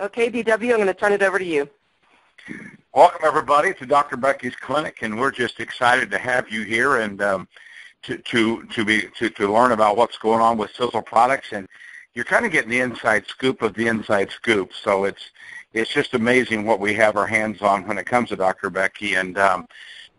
Okay, DW, I'm going to turn it over to you. Welcome, everybody, to Dr. Becky's clinic, and we're just excited to have you here and um, to to to be to, to learn about what's going on with Sisel products. And you're kind of getting the inside scoop of the inside scoop. So it's it's just amazing what we have our hands on when it comes to Dr. Becky. And um,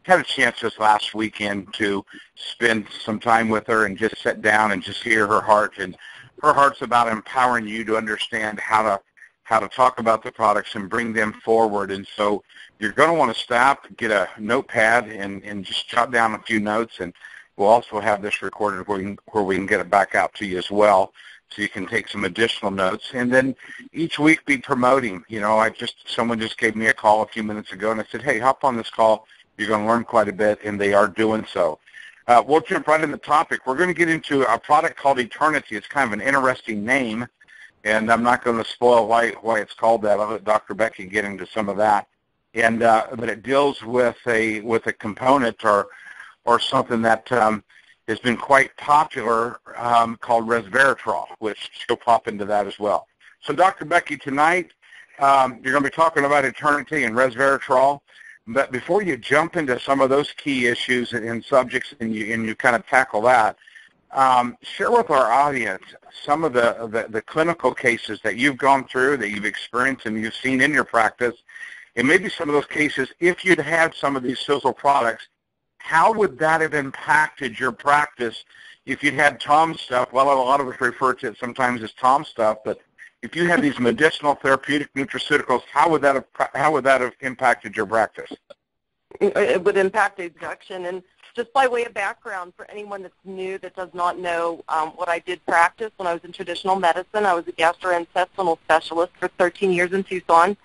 had a chance this last weekend to spend some time with her and just sit down and just hear her heart. And her heart's about empowering you to understand how to how to talk about the products and bring them forward. And so you're going to want to stop, get a notepad, and, and just jot down a few notes. And we'll also have this recorded where we, can, where we can get it back out to you as well so you can take some additional notes. And then each week be promoting. You know, I just someone just gave me a call a few minutes ago, and I said, hey, hop on this call. You're going to learn quite a bit, and they are doing so. Uh, we'll jump right in the topic. We're going to get into a product called Eternity. It's kind of an interesting name and I'm not going to spoil why why it's called that. I'll let Dr. Becky get into some of that. And uh, but it deals with a with a component or or something that um, has been quite popular um, called resveratrol, which she'll pop into that as well. So Dr. Becky, tonight um, you're going to be talking about eternity and resveratrol. But before you jump into some of those key issues and, and subjects and you, and you kind of tackle that, um, share with our audience some of the, the, the, clinical cases that you've gone through, that you've experienced and you've seen in your practice, and maybe some of those cases, if you'd had some of these Sisel products, how would that have impacted your practice if you'd had Tom stuff? Well, a lot of us refer to it sometimes as Tom stuff, but if you had these medicinal therapeutic nutraceuticals, how would that have, how would that have impacted your practice? It would impact production and just by way of background, for anyone that's new that does not know um, what I did practice when I was in traditional medicine, I was a gastrointestinal specialist for 13 years in Tucson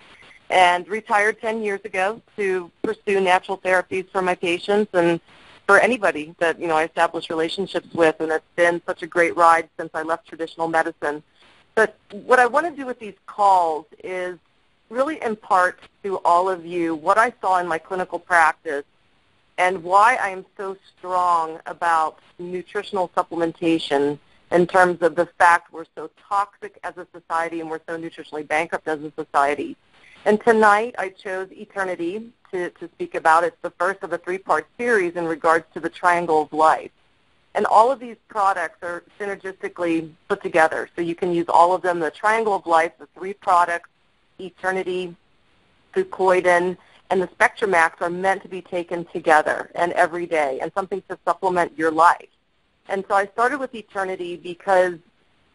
and retired 10 years ago to pursue natural therapies for my patients and for anybody that you know I established relationships with, and it's been such a great ride since I left traditional medicine. But what I want to do with these calls is really impart to all of you what I saw in my clinical practice and why I am so strong about nutritional supplementation in terms of the fact we're so toxic as a society and we're so nutritionally bankrupt as a society. And tonight I chose Eternity to, to speak about. It's the first of a three-part series in regards to the Triangle of Life. And all of these products are synergistically put together. So you can use all of them. The Triangle of Life, the three products, Eternity, Fucoidan, and the SpectraMax are meant to be taken together and every day and something to supplement your life. And so I started with Eternity because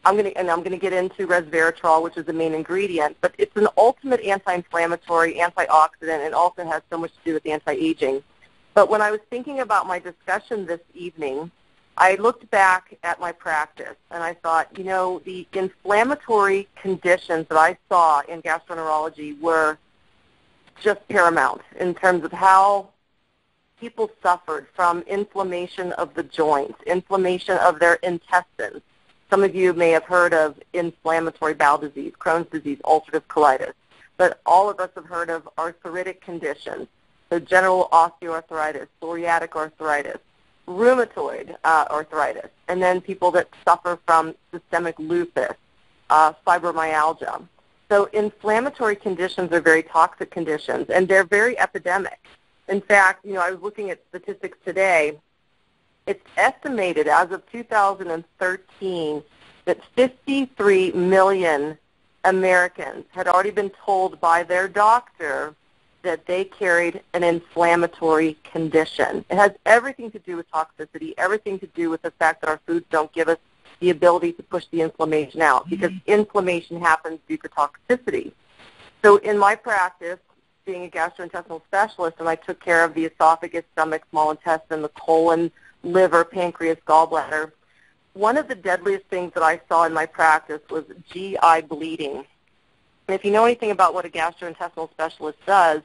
I'm going to, and I'm going to get into resveratrol, which is the main ingredient, but it's an ultimate anti-inflammatory, antioxidant, and also has so much to do with anti-aging. But when I was thinking about my discussion this evening, I looked back at my practice and I thought, you know, the inflammatory conditions that I saw in gastroenterology were just paramount in terms of how people suffered from inflammation of the joints, inflammation of their intestines. Some of you may have heard of inflammatory bowel disease, Crohn's disease, ulcerative colitis. But all of us have heard of arthritic conditions, so general osteoarthritis, psoriatic arthritis, rheumatoid uh, arthritis, and then people that suffer from systemic lupus, uh, fibromyalgia. So inflammatory conditions are very toxic conditions, and they're very epidemic. In fact, you know, I was looking at statistics today. It's estimated as of 2013 that 53 million Americans had already been told by their doctor that they carried an inflammatory condition. It has everything to do with toxicity, everything to do with the fact that our foods don't give us the ability to push the inflammation out mm-hmm. because inflammation happens due to toxicity. So in my practice, being a gastrointestinal specialist, and I took care of the esophagus, stomach, small intestine, the colon, liver, pancreas, gallbladder, one of the deadliest things that I saw in my practice was GI bleeding. And if you know anything about what a gastrointestinal specialist does,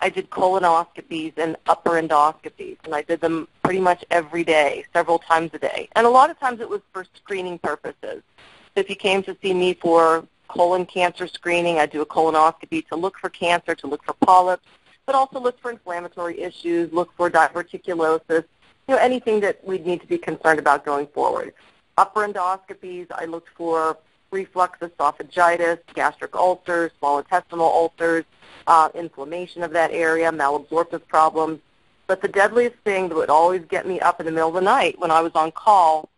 I did colonoscopies and upper endoscopies, and I did them pretty much every day, several times a day. And a lot of times it was for screening purposes. So if you came to see me for colon cancer screening, I'd do a colonoscopy to look for cancer, to look for polyps, but also look for inflammatory issues, look for diverticulosis, you know, anything that we'd need to be concerned about going forward. Upper endoscopies, I looked for reflux, esophagitis, gastric ulcers, small intestinal ulcers, uh, inflammation of that area, malabsorptive problems. But the deadliest thing that would always get me up in the middle of the night when I was on call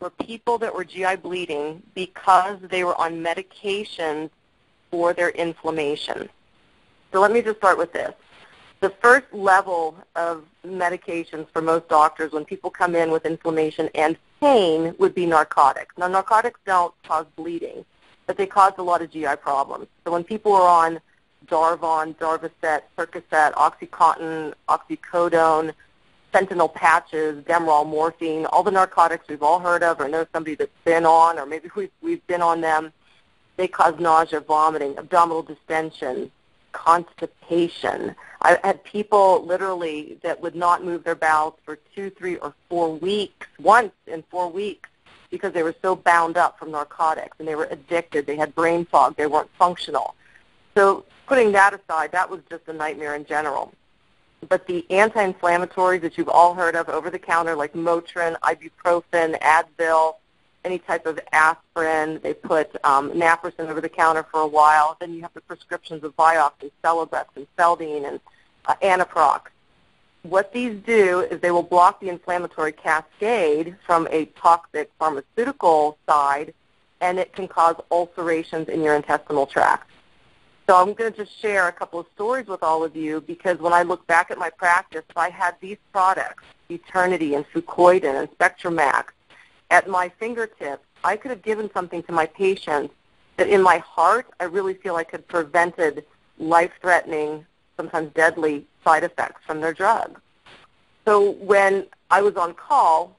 were people that were GI bleeding because they were on medications for their inflammation. So let me just start with this. The first level of medications for most doctors when people come in with inflammation and pain would be narcotics. Now, narcotics don't cause bleeding, but they cause a lot of GI problems. So when people are on Darvon, Darvocet, Percocet, OxyContin, oxycodone, fentanyl patches, Demerol, morphine, all the narcotics we've all heard of or know somebody that's been on or maybe we've, we've been on them, they cause nausea, vomiting, abdominal distension, constipation. I had people literally that would not move their bowels for two, three, or four weeks, once in four weeks, because they were so bound up from narcotics and they were addicted. They had brain fog. They weren't functional. So putting that aside, that was just a nightmare in general. But the anti-inflammatories that you've all heard of over the counter, like Motrin, ibuprofen, Advil, any type of aspirin. They put um, naproxen over the counter for a while. Then you have the prescriptions of Vioxx and Celebrex and Feldene and uh, Anaprox. What these do is they will block the inflammatory cascade from a toxic pharmaceutical side, and it can cause ulcerations in your intestinal tract. So I'm going to just share a couple of stories with all of you because when I look back at my practice, I had these products, Eternity and Fucoidan and SpectraMax, at my fingertips, I could have given something to my patients that in my heart, I really feel I could have prevented life-threatening, sometimes deadly side effects from their drug. So when I was on call,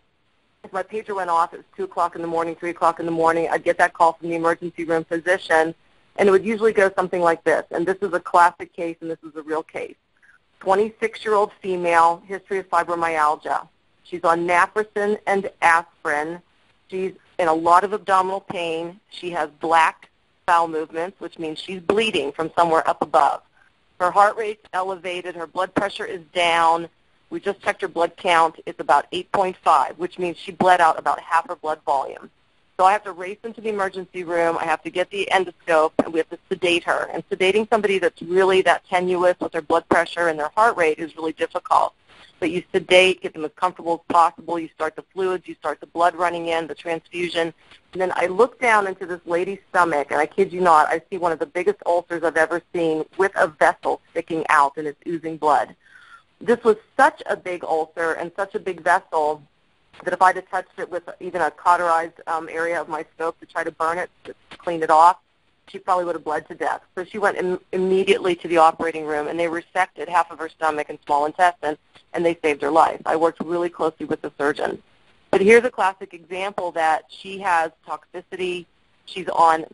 if my pager went off, it was 2 o'clock in the morning, 3 o'clock in the morning, I'd get that call from the emergency room physician, and it would usually go something like this. And this is a classic case, and this is a real case. 26-year-old female, history of fibromyalgia. She's on naproxen and aspirin. She's in a lot of abdominal pain. She has black bowel movements, which means she's bleeding from somewhere up above. Her heart rate's elevated. Her blood pressure is down. We just checked her blood count. It's about 8.5, which means she bled out about half her blood volume. So I have to race into the emergency room. I have to get the endoscope, and we have to sedate her. And sedating somebody that's really that tenuous with their blood pressure and their heart rate is really difficult but you sedate, get them as comfortable as possible. You start the fluids, you start the blood running in, the transfusion. And then I look down into this lady's stomach, and I kid you not, I see one of the biggest ulcers I've ever seen with a vessel sticking out, and it's oozing blood. This was such a big ulcer and such a big vessel that if I'd have touched it with even a cauterized um, area of my scope to try to burn it, to clean it off, she probably would have bled to death. So she went Im- immediately to the operating room, and they resected half of her stomach and small intestine, and they saved her life. I worked really closely with the surgeon. But here's a classic example that she has toxicity. She's on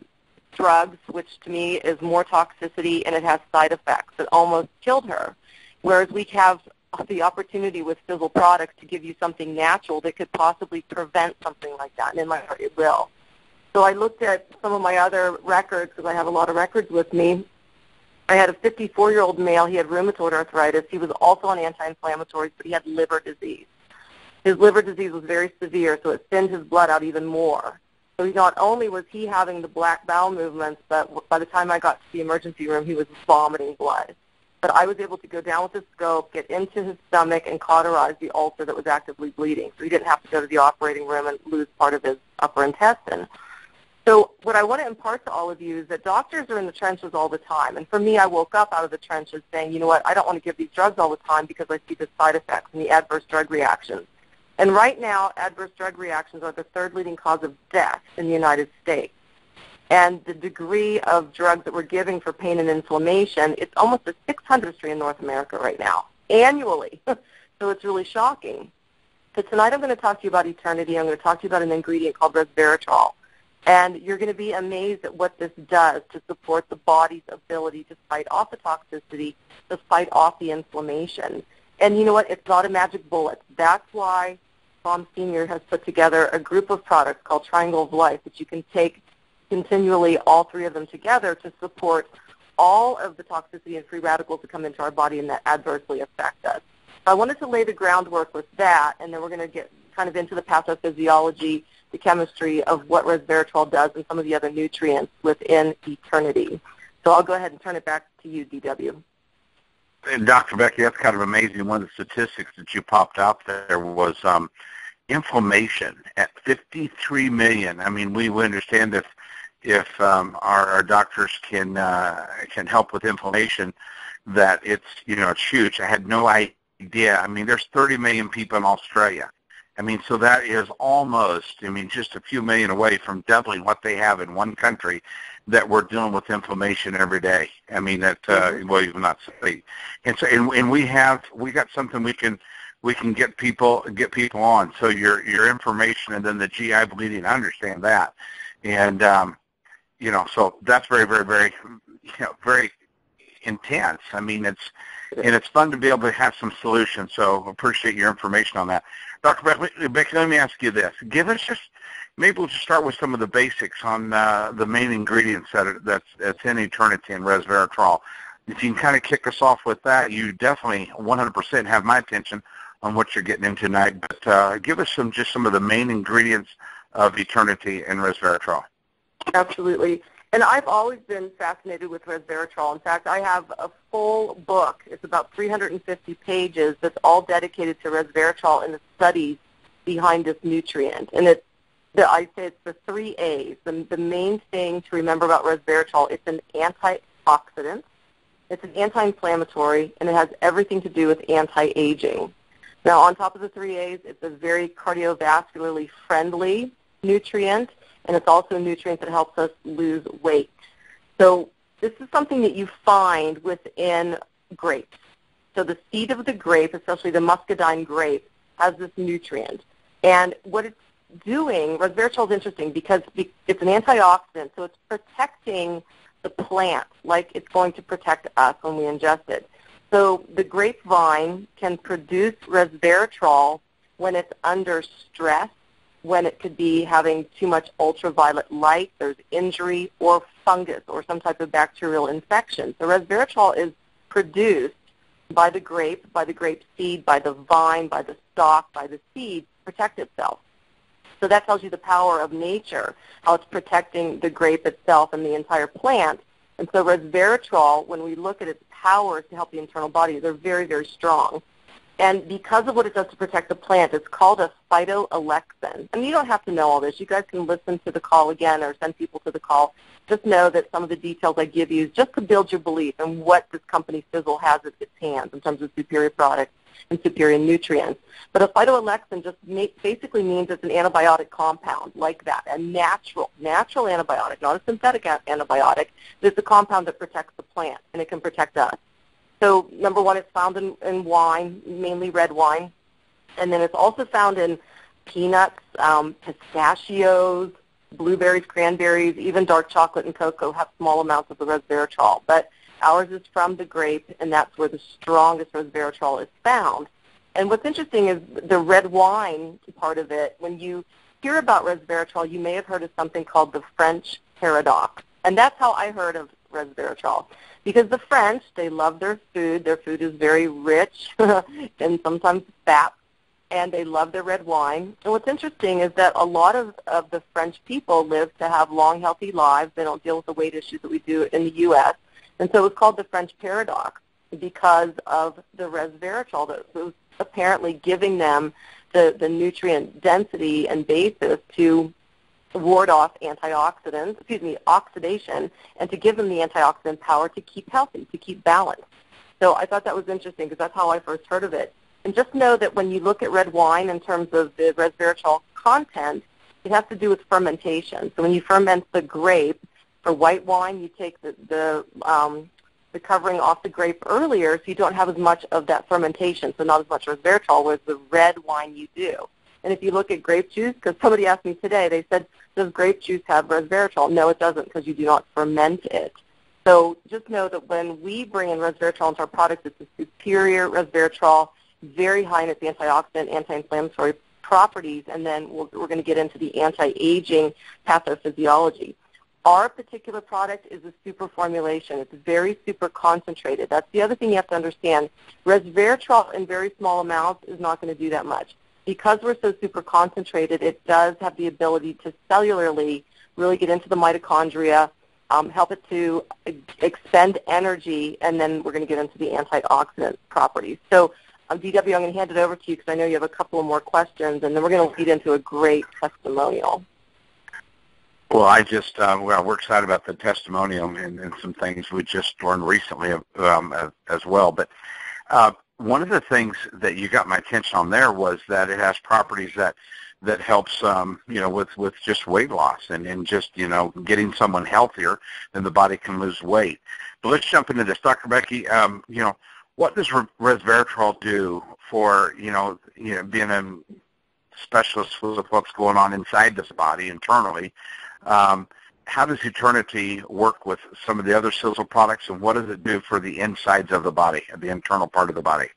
drugs, which to me is more toxicity, and it has side effects that almost killed her. Whereas we have the opportunity with Sisel products to give you something natural that could possibly prevent something like that, and in my heart it will. So I looked at some of my other records because I have a lot of records with me. I had a 54-year-old male. He had rheumatoid arthritis. He was also on anti-inflammatories, but he had liver disease. His liver disease was very severe, so it thinned his blood out even more. So not only was he having the black bowel movements, but by the time I got to the emergency room, he was vomiting blood. But I was able to go down with the scope, get into his stomach, and cauterize the ulcer that was actively bleeding. So he didn't have to go to the operating room and lose part of his upper intestine. So what I want to impart to all of you is that doctors are in the trenches all the time. And for me, I woke up out of the trenches saying, you know what, I don't want to give these drugs all the time because I see the side effects and the adverse drug reactions. And right now, adverse drug reactions are the third leading cause of death in the United States. And the degree of drugs that we're giving for pain and inflammation, it's almost a 600 industry in North America right now, annually. so it's really shocking. So tonight I'm going to talk to you about eternity. I'm going to talk to you about an ingredient called resveratrol. And you're going to be amazed at what this does to support the body's ability to fight off the toxicity, to fight off the inflammation. And you know what? It's not a magic bullet. That's why Mom Senior has put together a group of products called Triangle of Life that you can take continually, all three of them together, to support all of the toxicity and free radicals that come into our body and that adversely affect us. So I wanted to lay the groundwork with that, and then we're going to get kind of into the pathophysiology the chemistry of what resveratrol does and some of the other nutrients within eternity. So I'll go ahead and turn it back to you, DW. And Dr. Becky, that's kind of amazing. One of the statistics that you popped out there was um, inflammation at 53 million. I mean, we, we understand if if um, our, our doctors can uh, can help with inflammation, that it's you know it's huge. I had no idea. I mean, there's 30 million people in Australia. I mean, so that is almost, I mean, just a few million away from doubling what they have in one country that we're dealing with inflammation every day. I mean, that, uh, mm-hmm. well, even not say. And so, and, and we have, we got something we can, we can get people, get people on. So your, your information and then the GI bleeding, I understand that. And, um, you know, so that's very, very, very, you know, very intense. I mean, it's, and it's fun to be able to have some solutions. So appreciate your information on that. Dr. Becky, let me ask you this. Give us just, maybe we'll just start with some of the basics on uh, the main ingredients that are, that's, that's in Eternity and resveratrol. If you can kind of kick us off with that, you definitely 100% have my attention on what you're getting into tonight. But uh, give us some just some of the main ingredients of Eternity and resveratrol. Absolutely. And I've always been fascinated with resveratrol. In fact, I have a full book. It's about 350 pages that's all dedicated to resveratrol and the studies behind this nutrient. And it's the, I say it's the three A's. The, the main thing to remember about resveratrol, it's an antioxidant, it's an anti-inflammatory, and it has everything to do with anti-aging. Now, on top of the three A's, it's a very cardiovascularly friendly nutrient and it's also a nutrient that helps us lose weight. So this is something that you find within grapes. So the seed of the grape, especially the muscadine grape, has this nutrient. And what it's doing, resveratrol is interesting because it's an antioxidant, so it's protecting the plant like it's going to protect us when we ingest it. So the grapevine can produce resveratrol when it's under stress when it could be having too much ultraviolet light, there's injury, or fungus, or some type of bacterial infection. So resveratrol is produced by the grape, by the grape seed, by the vine, by the stalk, by the seed, to protect itself. So that tells you the power of nature, how it's protecting the grape itself and the entire plant. And so resveratrol, when we look at its powers to help the internal body, they're very, very strong. And because of what it does to protect the plant, it's called a phytoalexin. And you don't have to know all this. You guys can listen to the call again or send people to the call. Just know that some of the details I give you is just to build your belief in what this company Sisel has at its hands in terms of superior products and superior nutrients. But a phytoalexin just basically means it's an antibiotic compound like that, a natural, natural antibiotic, not a synthetic antibiotic. It's a compound that protects the plant, and it can protect us. So number one, it's found in, in wine, mainly red wine. And then it's also found in peanuts, um, pistachios, blueberries, cranberries, even dark chocolate and cocoa have small amounts of the resveratrol. But ours is from the grape, and that's where the strongest resveratrol is found. And what's interesting is the red wine part of it. When you hear about resveratrol, you may have heard of something called the French paradox. And that's how I heard of resveratrol. Because the French, they love their food. Their food is very rich and sometimes fat, and they love their red wine. And what's interesting is that a lot of, of the French people live to have long, healthy lives. They don't deal with the weight issues that we do in the U.S. And so it's called the French paradox because of the resveratrol that was apparently giving them the, the nutrient density and basis to ward off antioxidants, excuse me, oxidation, and to give them the antioxidant power to keep healthy, to keep balanced. So I thought that was interesting because that's how I first heard of it. And just know that when you look at red wine in terms of the resveratrol content, it has to do with fermentation. So when you ferment the grape, for white wine, you take the, the, um, the covering off the grape earlier so you don't have as much of that fermentation, so not as much resveratrol, whereas the red wine you do. And if you look at grape juice, because somebody asked me today, they said, does grape juice have resveratrol? No, it doesn't because you do not ferment it. So just know that when we bring in resveratrol into our products, it's a superior resveratrol, very high in its antioxidant, anti-inflammatory properties, and then we're, we're going to get into the anti-aging pathophysiology. Our particular product is a super formulation. It's very super concentrated. That's the other thing you have to understand. Resveratrol in very small amounts is not going to do that much because we're so super concentrated, it does have the ability to cellularly really get into the mitochondria, um, help it to expend energy, and then we're going to get into the antioxidant properties. So, um, DW, I'm going to hand it over to you because I know you have a couple of more questions, and then we're going to lead into a great testimonial. Well, I just, uh, well, we're excited about the testimonial and, and some things we just learned recently um, as, as well. But uh, one of the things that you got my attention on there was that it has properties that that helps um, you know with with just weight loss and and just you know getting someone healthier, then the body can lose weight. But let's jump into this, Dr. Becky. Um, you know, what does resveratrol do for you know you know being a specialist with what's going on inside this body internally? Um, how does Eternity work with some of the other Sisel products, and what does it do for the insides of the body, the internal part of the body?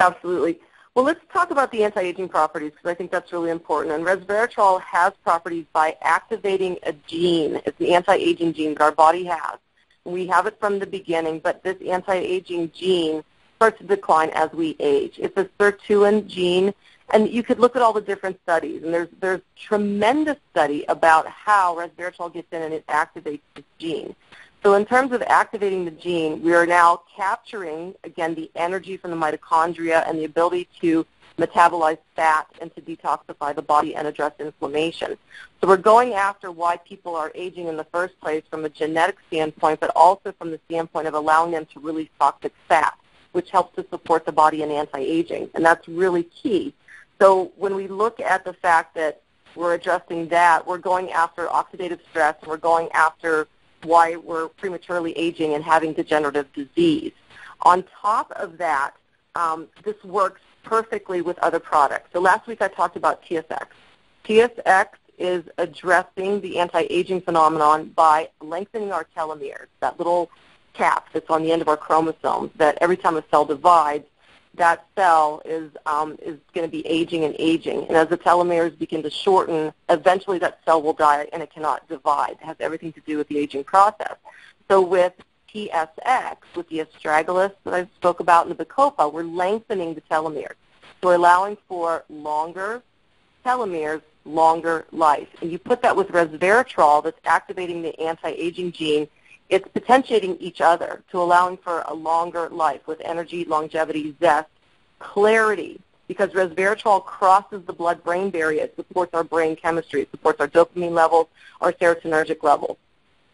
Absolutely. Well, let's talk about the anti-aging properties because I think that's really important. And resveratrol has properties by activating a gene. It's the anti-aging gene that our body has. We have it from the beginning, but this anti-aging gene starts to decline as we age. It's a sirtuin gene and you could look at all the different studies, and there's there's tremendous study about how resveratrol gets in and it activates this gene. So in terms of activating the gene, we are now capturing, again, the energy from the mitochondria and the ability to metabolize fat and to detoxify the body and address inflammation. So we're going after why people are aging in the first place from a genetic standpoint, but also from the standpoint of allowing them to release toxic fat, which helps to support the body in anti-aging. And that's really key so when we look at the fact that we're adjusting that, we're going after oxidative stress, and we're going after why we're prematurely aging and having degenerative disease. On top of that, um, this works perfectly with other products. So last week I talked about TSX. TSX is addressing the anti-aging phenomenon by lengthening our telomeres, that little cap that's on the end of our chromosomes that every time a cell divides, that cell is um, is going to be aging and aging. And as the telomeres begin to shorten, eventually that cell will die and it cannot divide. It has everything to do with the aging process. So with TSX, with the astragalus that I spoke about in the Bacopa, we're lengthening the telomeres. So we're allowing for longer telomeres, longer life. And you put that with resveratrol that's activating the anti-aging gene it's potentiating each other to allowing for a longer life with energy, longevity, zest, clarity, because resveratrol crosses the blood-brain barrier. It supports our brain chemistry. It supports our dopamine levels, our serotonergic levels.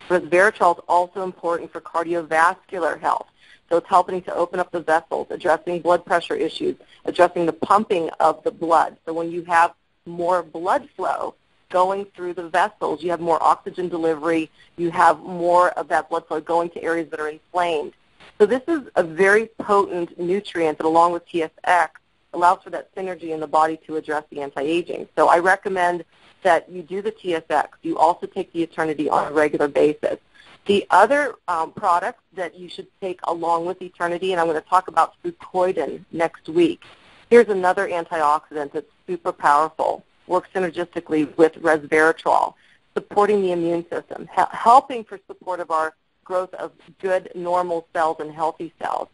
Resveratrol is also important for cardiovascular health. So it's helping to open up the vessels, addressing blood pressure issues, addressing the pumping of the blood. So when you have more blood flow, going through the vessels. You have more oxygen delivery. You have more of that blood flow going to areas that are inflamed. So this is a very potent nutrient that, along with TSX, allows for that synergy in the body to address the anti-aging. So I recommend that you do the TSX. You also take the Eternity on a regular basis. The other um, products that you should take along with Eternity, and I'm going to talk about fucoidan next week. Here's another antioxidant that's super powerful work synergistically with resveratrol, supporting the immune system, helping for support of our growth of good normal cells and healthy cells.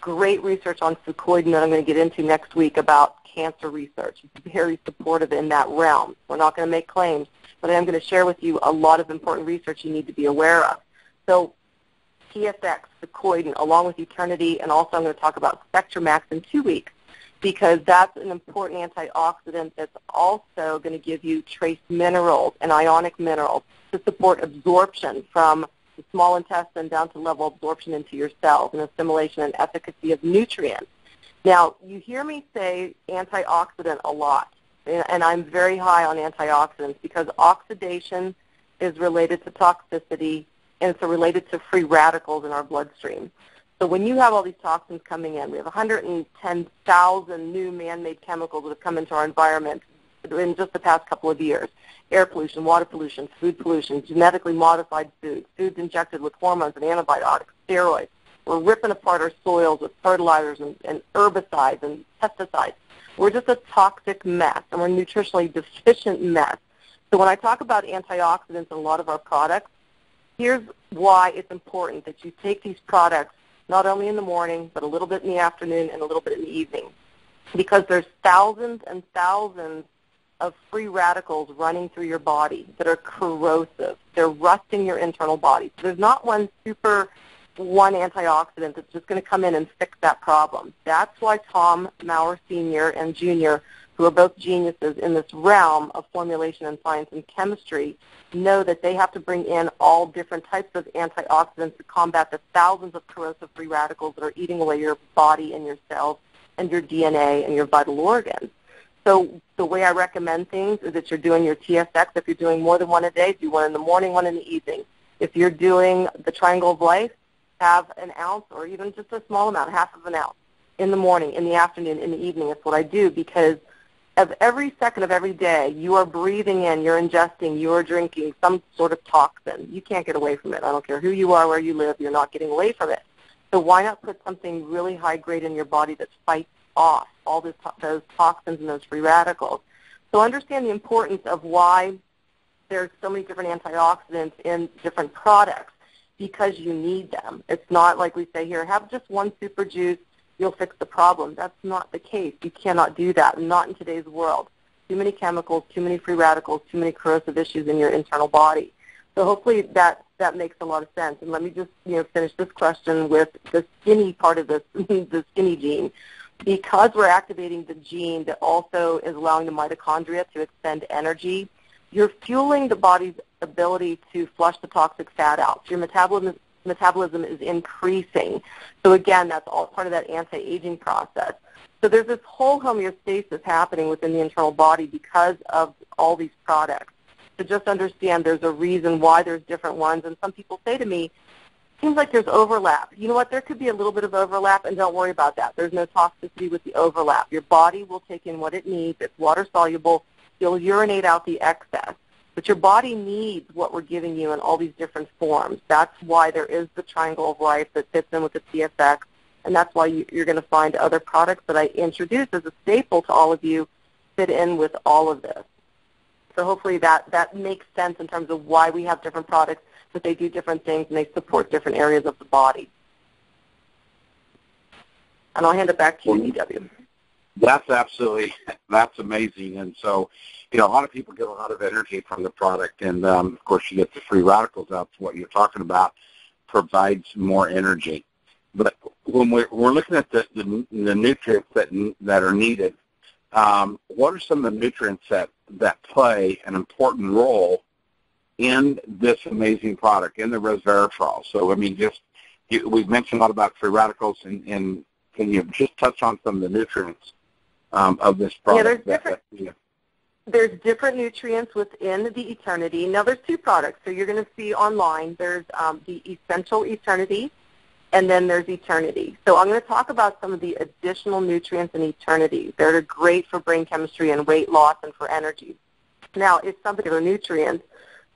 Great research on fucoidan that I'm going to get into next week about cancer research. It's very supportive in that realm. We're not going to make claims, but I am going to share with you a lot of important research you need to be aware of. So TSX, fucoidan, along with Eternity, and also I'm going to talk about Spectramax in two weeks because that's an important antioxidant that's also going to give you trace minerals and ionic minerals to support absorption from the small intestine down to level absorption into your cells and assimilation and efficacy of nutrients. Now, you hear me say antioxidant a lot, and I'm very high on antioxidants because oxidation is related to toxicity and it's related to free radicals in our bloodstream. So when you have all these toxins coming in, we have 110,000 new man-made chemicals that have come into our environment in just the past couple of years. Air pollution, water pollution, food pollution, genetically modified foods, foods injected with hormones and antibiotics, steroids. We're ripping apart our soils with fertilizers and, and herbicides and pesticides. We're just a toxic mess, and we're a nutritionally deficient mess. So when I talk about antioxidants in a lot of our products, here's why it's important that you take these products not only in the morning, but a little bit in the afternoon and a little bit in the evening. because there's thousands and thousands of free radicals running through your body that are corrosive. They're rusting your internal body. So there's not one super one antioxidant that's just going to come in and fix that problem. That's why Tom Mower Sr. and Jr., who are both geniuses in this realm of formulation and science and chemistry, know that they have to bring in all different types of antioxidants to combat the thousands of corrosive free radicals that are eating away your body and your cells and your DNA and your vital organs. So the way I recommend things is that you're doing your TSX. If you're doing more than one a day, do one in the morning, one in the evening. If you're doing the Triangle of Life, have an ounce or even just a small amount, half of an ounce, in the morning, in the afternoon, in the evening. That's what I do because of every second of every day, you are breathing in, you're ingesting, you are drinking some sort of toxin. You can't get away from it. I don't care who you are, where you live, you're not getting away from it. So why not put something really high grade in your body that fights off all this, those toxins and those free radicals. So understand the importance of why there's so many different antioxidants in different products because you need them. It's not like we say here, have just one super juice, you'll fix the problem. That's not the case. You cannot do that, not in today's world. Too many chemicals, too many free radicals, too many corrosive issues in your internal body. So hopefully that that makes a lot of sense. And let me just you know finish this question with the skinny part of this, the skinny gene because we're activating the gene that also is allowing the mitochondria to expend energy, you're fueling the body's ability to flush the toxic fat out. So your metabolism, metabolism is increasing. So again, that's all part of that anti-aging process. So there's this whole homeostasis happening within the internal body because of all these products. So just understand there's a reason why there's different ones. And some people say to me, seems like there's overlap. You know what? There could be a little bit of overlap, and don't worry about that. There's no toxicity with the overlap. Your body will take in what it needs. It's water soluble. You'll urinate out the excess. But your body needs what we're giving you in all these different forms. That's why there is the triangle of life that fits in with the TSX, and that's why you, you're going to find other products that I introduce as a staple to all of you fit in with all of this. So hopefully that, that makes sense in terms of why we have different products that they do different things and they support different areas of the body. And I'll hand it back to you, DW. That's absolutely, that's amazing. And so, you know, a lot of people get a lot of energy from the product. And, um, of course, you get the free radicals out. So what you're talking about provides more energy. But when we're, we're looking at the, the, the nutrients that, that are needed, um, what are some of the nutrients that, that play an important role in this amazing product, in the resveratrol. So, I mean, just you, we've mentioned a lot about free radicals, and, and can you just touch on some of the nutrients um, of this product? Yeah, there's that, different. That, yeah. There's different nutrients within the Eternity. Now, there's two products. So you're going to see online. There's um, the Essential Eternity, and then there's Eternity. So I'm going to talk about some of the additional nutrients in Eternity. They're great for brain chemistry and weight loss and for energy. Now, if some particular nutrients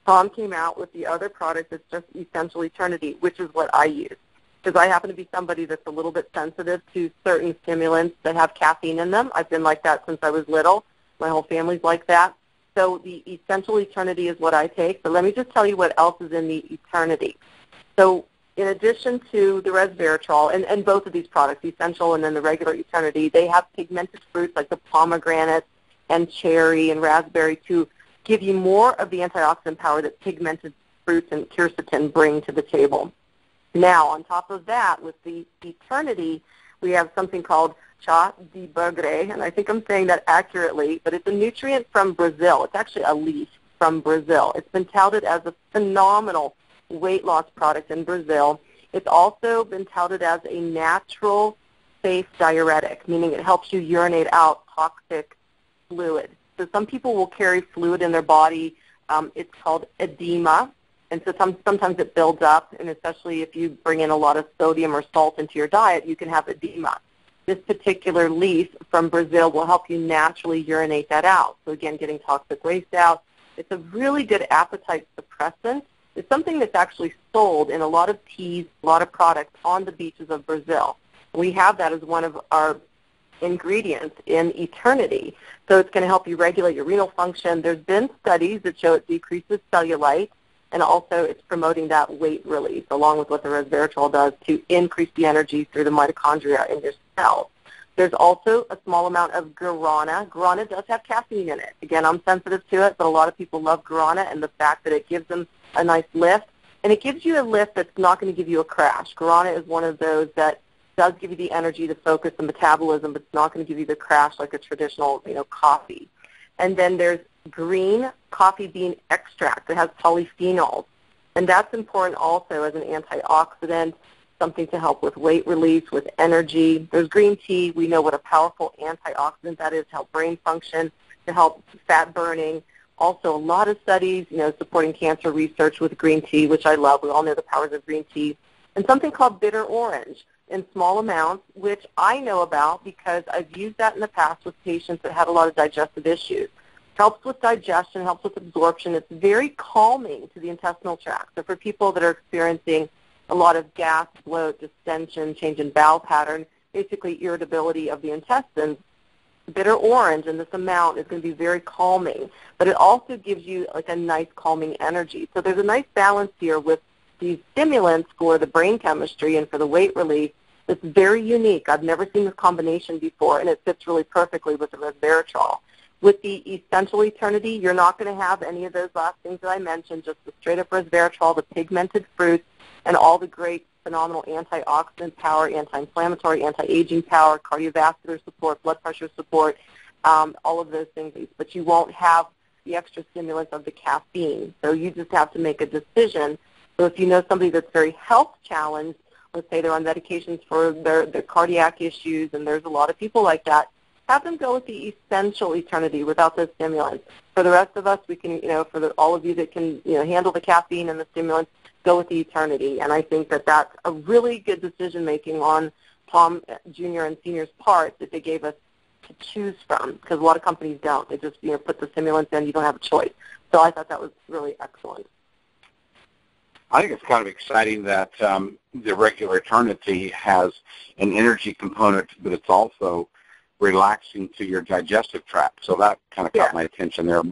Tom came out with the other product that's just Essential Eternity, which is what I use. Because I happen to be somebody that's a little bit sensitive to certain stimulants that have caffeine in them. I've been like that since I was little. My whole family's like that. So the Essential Eternity is what I take. But let me just tell you what else is in the Eternity. So in addition to the resveratrol, and, and both of these products, Essential and then the regular Eternity, they have pigmented fruits like the pomegranate and cherry and raspberry to give you more of the antioxidant power that pigmented fruits and quercetin bring to the table. Now, on top of that, with the Eternity, we have something called chá de bugre, and I think I'm saying that accurately, but it's a nutrient from Brazil. It's actually a leaf from Brazil. It's been touted as a phenomenal weight loss product in Brazil. It's also been touted as a natural, safe diuretic, meaning it helps you urinate out toxic fluid. So some people will carry fluid in their body. Um, it's called edema. And so some, sometimes it builds up, and especially if you bring in a lot of sodium or salt into your diet, you can have edema. This particular leaf from Brazil will help you naturally urinate that out. So again, getting toxic waste out. It's a really good appetite suppressant. It's something that's actually sold in a lot of teas, a lot of products on the beaches of Brazil. We have that as one of our ingredients in eternity. So it's going to help you regulate your renal function. There's been studies that show it decreases cellulite, and also it's promoting that weight release along with what the resveratrol does to increase the energy through the mitochondria in your cells. There's also a small amount of guarana. Guarana does have caffeine in it. Again, I'm sensitive to it, but a lot of people love guarana and the fact that it gives them a nice lift. And it gives you a lift that's not going to give you a crash. Guarana is one of those that does give you the energy to focus the metabolism, but it's not going to give you the crash like a traditional, you know, coffee. And then there's green coffee bean extract that has polyphenols. And that's important also as an antioxidant something to help with weight release, with energy. There's green tea. We know what a powerful antioxidant that is to help brain function, to help fat burning. Also, a lot of studies, you know, supporting cancer research with green tea, which I love. We all know the powers of green tea. And something called bitter orange in small amounts, which I know about because I've used that in the past with patients that had a lot of digestive issues. Helps with digestion, helps with absorption. It's very calming to the intestinal tract. So for people that are experiencing a lot of gas, bloat, distension, change in bowel pattern, basically irritability of the intestines, bitter orange in this amount is going to be very calming, but it also gives you like a nice calming energy. So there's a nice balance here with these stimulants for the brain chemistry and for the weight relief. It's very unique. I've never seen this combination before, and it fits really perfectly with the resveratrol. With the Essential Eternity, you're not going to have any of those last things that I mentioned, just the straight-up resveratrol, the pigmented fruits, and all the great phenomenal antioxidant power, anti-inflammatory, anti-aging power, cardiovascular support, blood pressure support, um, all of those things. But you won't have the extra stimulants of the caffeine. So you just have to make a decision. So if you know somebody that's very health challenged, let's say they're on medications for their, their cardiac issues, and there's a lot of people like that, have them go with the essential eternity without those stimulants. For the rest of us, we can, you know, for the, all of you that can, you know, handle the caffeine and the stimulants, go with the eternity. And I think that that's a really good decision making on Tom Jr. and Senior's part that they gave us to choose from because a lot of companies don't. They just you know put the stimulants in. You don't have a choice. So I thought that was really excellent. I think it's kind of exciting that um, the regular Eternity has an energy component, but it's also relaxing to your digestive tract. So that kind of yeah. caught my attention there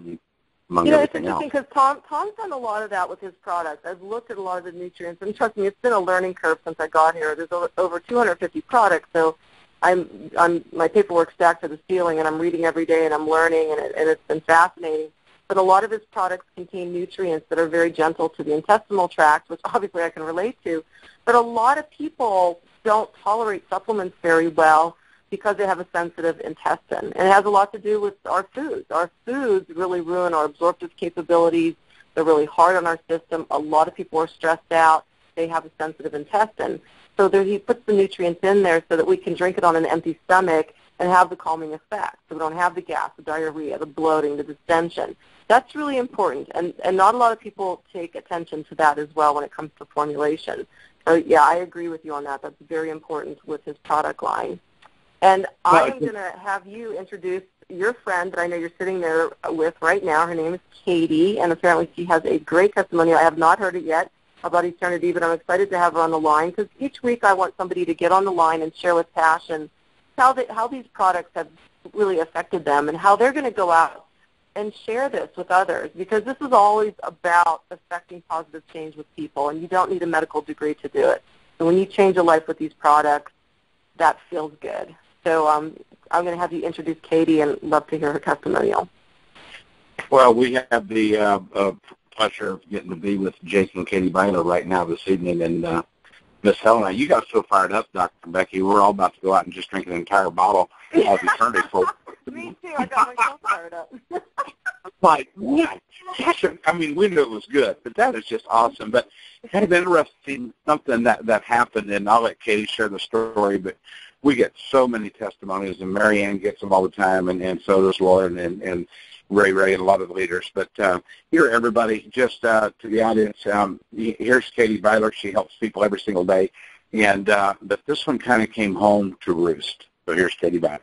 among you know, it's interesting because Tom Tom's done a lot of that with his products. I've looked at a lot of the nutrients, and trust me, it's been a learning curve since I got here. There's over, over 250 products, so I'm I'm my paperwork stacked to the ceiling, and I'm reading every day, and I'm learning, and, it, and it's been fascinating. But a lot of his products contain nutrients that are very gentle to the intestinal tract, which obviously I can relate to. But a lot of people don't tolerate supplements very well because they have a sensitive intestine. And it has a lot to do with our foods. Our foods really ruin our absorptive capabilities. They're really hard on our system. A lot of people are stressed out. They have a sensitive intestine. So there, he puts the nutrients in there so that we can drink it on an empty stomach and have the calming effect. So we don't have the gas, the diarrhea, the bloating, the distension. That's really important, and, and not a lot of people take attention to that as well when it comes to formulation. So yeah, I agree with you on that. That's very important with his product line. And I am going to have you introduce your friend that I know you're sitting there with right now. Her name is Katie, and apparently she has a great testimonial. I have not heard it yet about Eternity, but I'm excited to have her on the line because each week I want somebody to get on the line and share with passion how, they, how these products have really affected them and how they're going to go out and share this with others because this is always about affecting positive change with people, and you don't need a medical degree to do it. So when you change a life with these products, that feels good. So um, I'm going to have you introduce Katie and love to hear her testimonial. Well, we have the uh, uh, pleasure of getting to be with Jason and Katie Byler right now this evening. And uh, Miss Helena, you got so fired up, Dr. Becky. We're all about to go out and just drink an entire bottle of Eternity for. Me too. I got myself fired up. like, what? I mean, we knew it was good, but that is just awesome. But kind of interesting, something that that happened, and I'll let Katie share the story. But we get so many testimonies, and Marianne gets them all the time, and, and so does Lauren and, and Ray Ray and a lot of the leaders. But uh, here, everybody, just uh, to the audience, um, here's Katie Byler. She helps people every single day. And uh, but this one kind of came home to roost. So here's Katie Byler.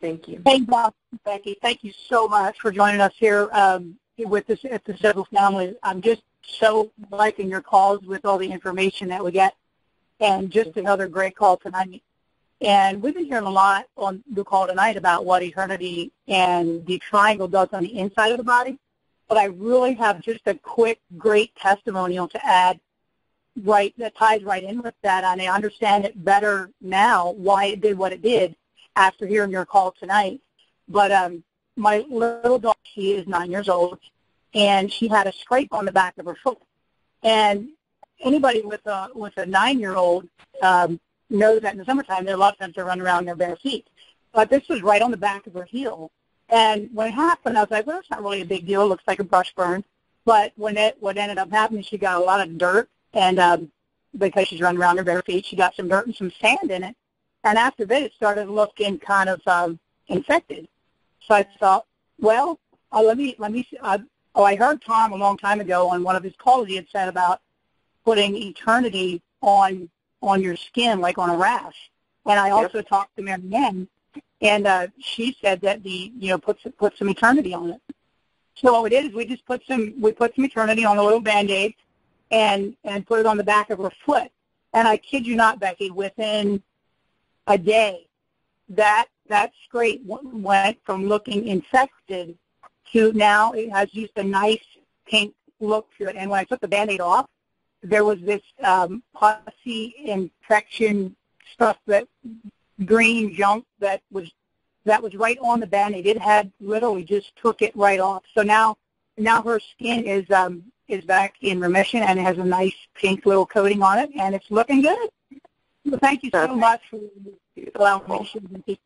Thank you. Hey, Bob, Becky. Thank you so much for joining us here um, with this at the Sisel Family. I'm just so liking your calls with all the information that we get, and just another great call tonight. And we've been hearing a lot on the call tonight about what eternity and the triangle does on the inside of the body. But I really have just a quick, great testimonial to add right that ties right in with that. And I understand it better now why it did what it did. after hearing your call tonight. But um, my little dog, she is nine years old, and she had a scrape on the back of her foot. And anybody with a with a nine year old um, knows that in the summertime, there are a lot of times they run around in their bare feet. But this was right on the back of her heel. And when it happened, I was like, well, it's not really a big deal. It looks like a brush burn. But when it what ended up happening, she got a lot of dirt, and um, because she's running around her bare feet, she got some dirt and some sand in it. And after that, it started looking kind of um, infected. So I thought, well, uh, let me let me. Uh, oh, I heard Tom a long time ago on one of his calls. He had said about putting eternity on on your skin, like on a rash. And I also yep. talked to Mary Ann, and uh, she said that the you know put put some eternity on it. So what we did is we just put some we put some eternity on a little band-aid and and put it on the back of her foot. And I kid you not, Becky, within a day, that that scrape went from looking infected to now it has just a nice pink look to it. And when I took the band-aid off, there was this um, pussy infection stuff that green junk that was that was right on the band-aid. It had literally just took it right off. So now now her skin is um, is back in remission and it has a nice pink little coating on it, and it's looking good. Well, thank you so much for allowing me.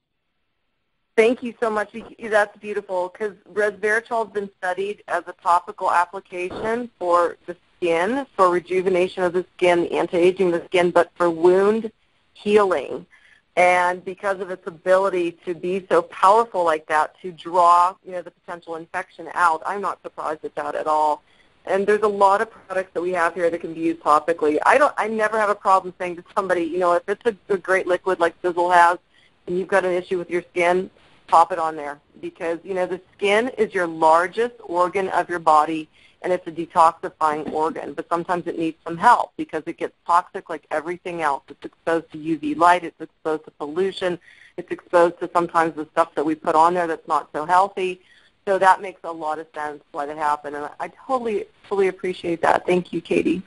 Thank you so much. That's beautiful because resveratrol has been studied as a topical application for the skin, for rejuvenation of the skin, anti-aging the skin, but for wound healing. And because of its ability to be so powerful like that, to draw you know the potential infection out, I'm not surprised at that at all. And there's a lot of products that we have here that can be used topically. I don't. I never have a problem saying to somebody, you know, if it's a, a great liquid like Sisel has, and you've got an issue with your skin, pop it on there because you know the skin is your largest organ of your body and it's a detoxifying organ, but sometimes it needs some help because it gets toxic like everything else. It's exposed to UV light, it's exposed to pollution, it's exposed to sometimes the stuff that we put on there that's not so healthy. So that makes a lot of sense why that happened, and I totally, fully appreciate that. Thank you, Katie.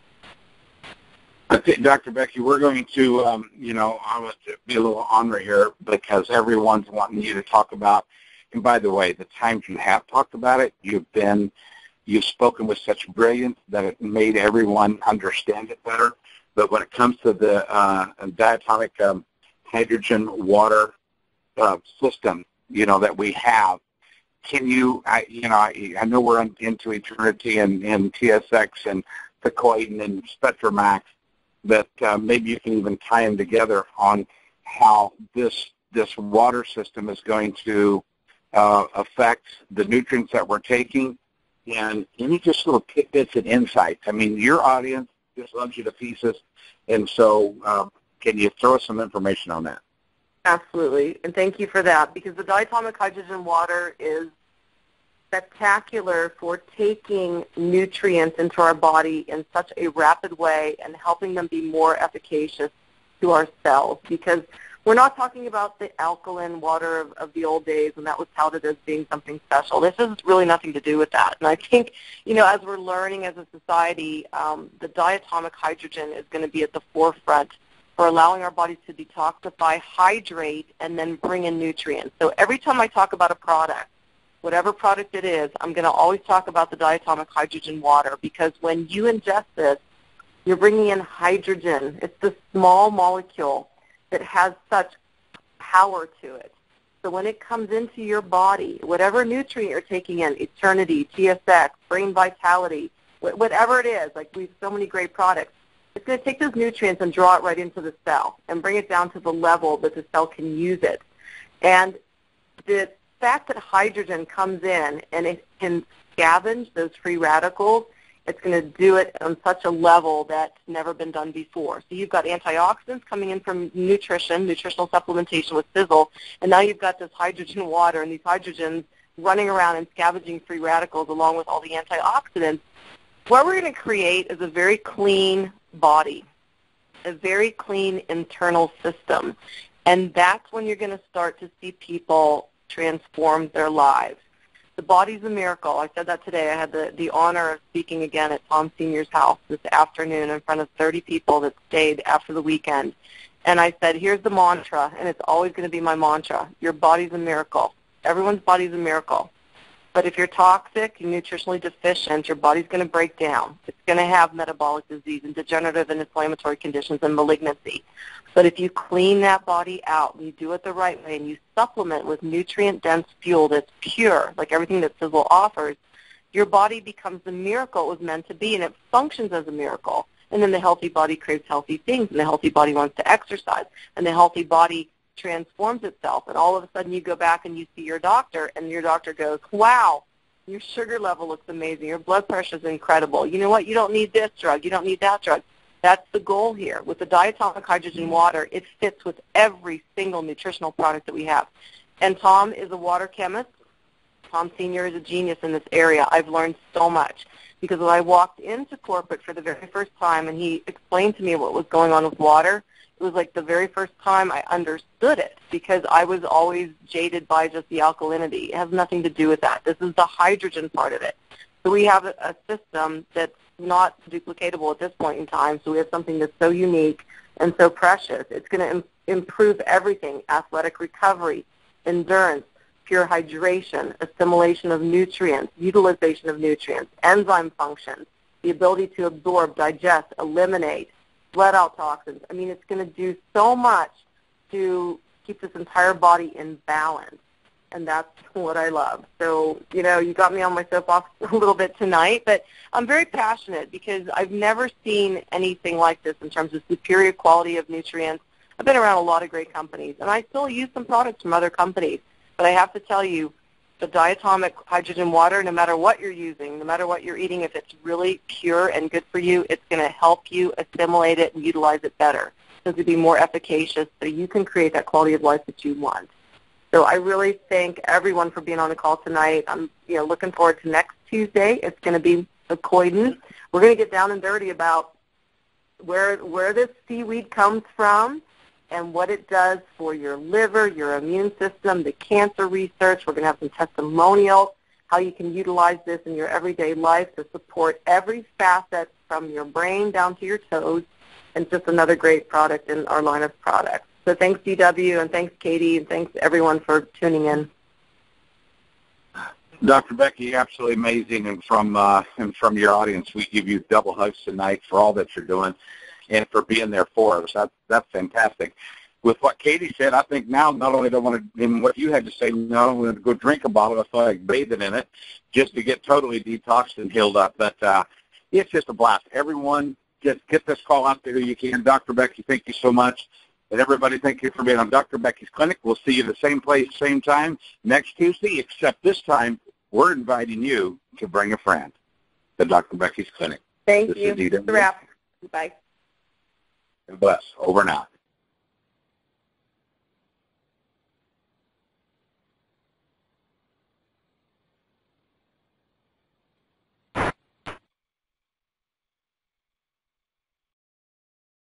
Okay, Dr. Becky, we're going to, um, you know, I'm going to be a little honored here because everyone's wanting you to talk about, and by the way, the times you have talked about it, you've been You've spoken with such brilliance that it made everyone understand it better. But when it comes to the uh, diatomic um, hydrogen water uh, system, you know, that we have, can you, I, you know, I, I know we're into eternity and, and TSX and Fucoidan and SpectraMax, but uh, maybe you can even tie them together on how this this water system is going to uh, affect the nutrients that we're taking and any just little tidbits and insights. I mean, your audience just loves you to pieces, and so um, can you throw us some information on that? Absolutely, and thank you for that because the diatomic hydrogen water is spectacular for taking nutrients into our body in such a rapid way and helping them be more efficacious to our cells because we're not talking about the alkaline water of, of the old days when that was touted as being something special. This has really nothing to do with that. And I think, you know, as we're learning as a society, um, the diatomic hydrogen is going to be at the forefront for allowing our bodies to detoxify, hydrate, and then bring in nutrients. So every time I talk about a product, whatever product it is, I'm going to always talk about the diatomic hydrogen water because when you ingest this, you're bringing in hydrogen. It's the small molecule that has such power to it. So when it comes into your body, whatever nutrient you're taking in, Eternity, TSX, Brain Vitality, whatever it is, like we have so many great products, it's going to take those nutrients and draw it right into the cell and bring it down to the level that the cell can use it. And the fact that hydrogen comes in and it can scavenge those free radicals it's going to do it on such a level that's never been done before. So you've got antioxidants coming in from nutrition, nutritional supplementation with Sisel, and now you've got this hydrogen water and these hydrogens running around and scavenging free radicals along with all the antioxidants. What we're going to create is a very clean body, a very clean internal system. And that's when you're going to start to see people transform their lives. The body's a miracle. I said that today. I had the, the honor of speaking again at Tom Senior's house this afternoon in front of 30 people that stayed after the weekend. And I said, here's the mantra, and it's always going to be my mantra. Your body's a miracle. Everyone's body's a miracle. But if you're toxic and nutritionally deficient, your body's going to break down. It's going to have metabolic disease and degenerative and inflammatory conditions and malignancy. But if you clean that body out and you do it the right way and you supplement with nutrient-dense fuel that's pure, like everything that Sisel offers, your body becomes the miracle it was meant to be and it functions as a miracle. And then the healthy body craves healthy things and the healthy body wants to exercise and the healthy body transforms itself and all of a sudden you go back and you see your doctor and your doctor goes, wow, your sugar level looks amazing. Your blood pressure is incredible. You know what? You don't need this drug. You don't need that drug. That's the goal here. With the diatomic hydrogen water, it fits with every single nutritional product that we have. And Tom is a water chemist. Tom Sr. is a genius in this area. I've learned so much because when I walked into corporate for the very first time and he explained to me what was going on with water, it was like the very first time I understood it because I was always jaded by just the alkalinity. It has nothing to do with that. This is the hydrogen part of it. So we have a, system that's not duplicatable at this point in time. So we have something that's so unique and so precious. It's going to Im- improve everything, athletic recovery, endurance, pure hydration, assimilation of nutrients, utilization of nutrients, enzyme function, the ability to absorb, digest, eliminate, let out toxins. I mean, it's going to do so much to keep this entire body in balance and that's what I love. So, you know, you got me on my soapbox a little bit tonight, but I'm very passionate because I've never seen anything like this in terms of superior quality of nutrients. I've been around a lot of great companies, and I still use some products from other companies, but I have to tell you, the diatomic hydrogen water, no matter what you're using, no matter what you're eating, if it's really pure and good for you, it's going to help you assimilate it and utilize it better. Going to be more efficacious so you can create that quality of life that you want. So I really thank everyone for being on the call tonight. I'm you know looking forward to next Tuesday. It's going to be Fucoidan. We're going to get down and dirty about where where this seaweed comes from and what it does for your liver, your immune system, the cancer research. We're going to have some testimonials, how you can utilize this in your everyday life to support every facet from your brain down to your toes, and just another great product in our line of products. So thanks, DW, and thanks, Katie, and thanks, everyone, for tuning in. Dr. Becky, absolutely amazing, and from uh, and from your audience, we give you double hugs tonight for all that you're doing, and for being there for us. That's that's fantastic. With what Katie said, I think now not only do I want to, in what you had to say, no, I'm going to go drink a bottle. I feel like bathing in it, just to get totally detoxed and healed up. But uh, it's just a blast. Everyone, just get this call out there who you can. Dr. Becky, thank you so much. And everybody, thank you for being on Dr. Becky's Clinic. We'll see you the same place, same time next Tuesday, except this time we're inviting you to bring a friend to Dr. Becky's Clinic. Thank this you. Is That's a wrap. Bye. And bless. Over now.